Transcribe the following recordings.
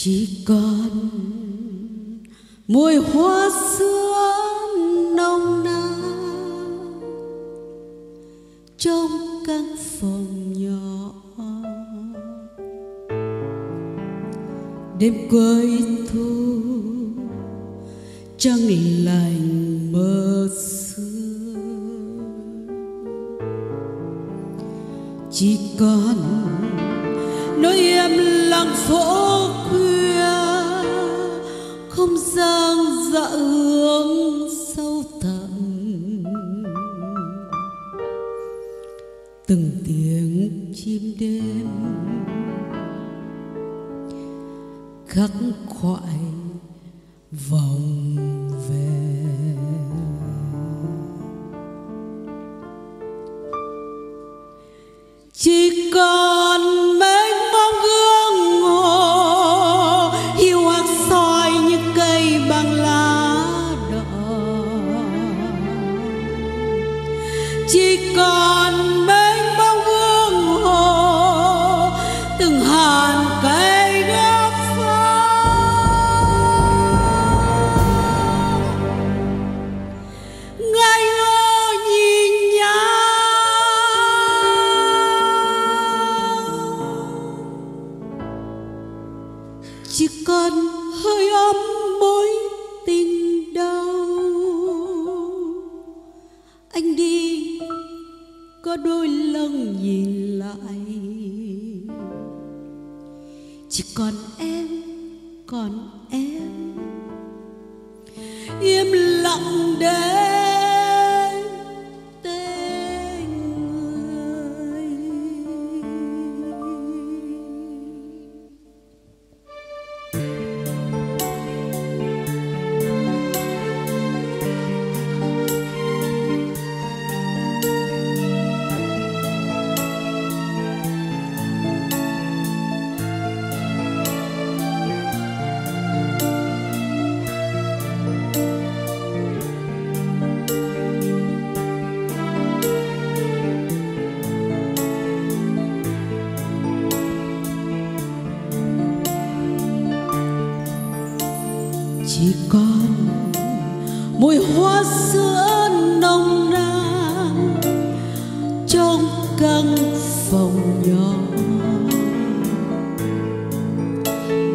chỉ còn mùi hoa sữa nồng nàn trong căn phòng nhỏ. Đêm cuối thu trăng lành mơ xưa chỉ còn nỗi im lặng phố khuya, không gian dạ hướng sâu thẳm. Từng tiếng chim đêm khắc khoải vòng anh đi, có đôi lần nhìn lại. Chỉ còn em còn em. Im lặng đến mùi hoa sữa nồng nàn trong căn phòng nhỏ.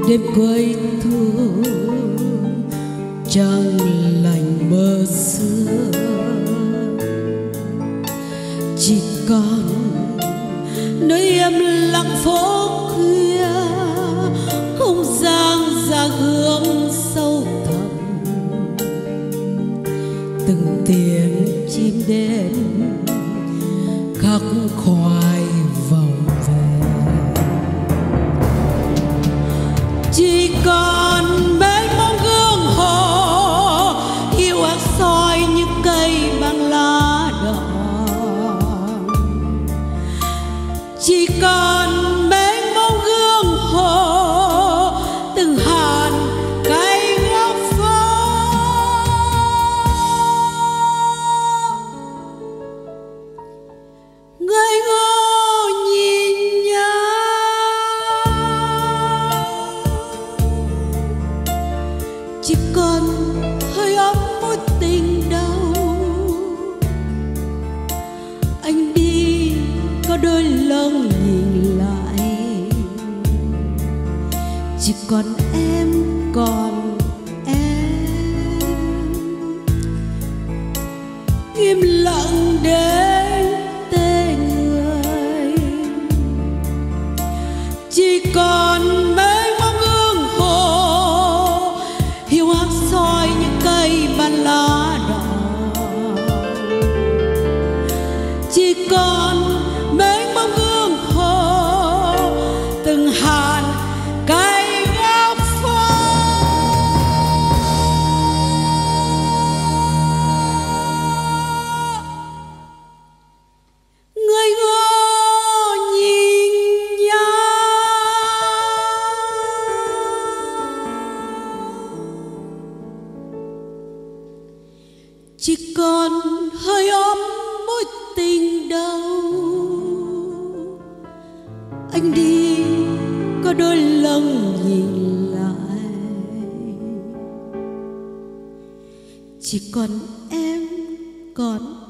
Đêm cuối thu trăng lành mơ xưa chỉ còn nơi em lặng phố khuya, không gian ra hướng sâu. Từng tiếng chim đêm. Chỉ còn hơi ấm mối tình đau. Anh đi có đôi lần nhìn lại. Chỉ còn em còn chỉ còn hơi ấm mối tình đau. Anh đi có đôi lần nhìn lại. Chỉ còn em còn